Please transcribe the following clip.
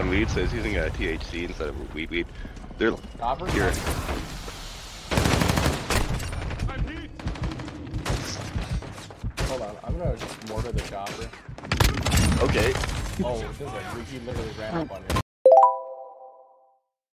on weed, so he's using a THC instead of weed weed. They're Copper? here. Hold on, I'm gonna mortar the chopper. Okay. Oh, this is like, he literally ran up on you.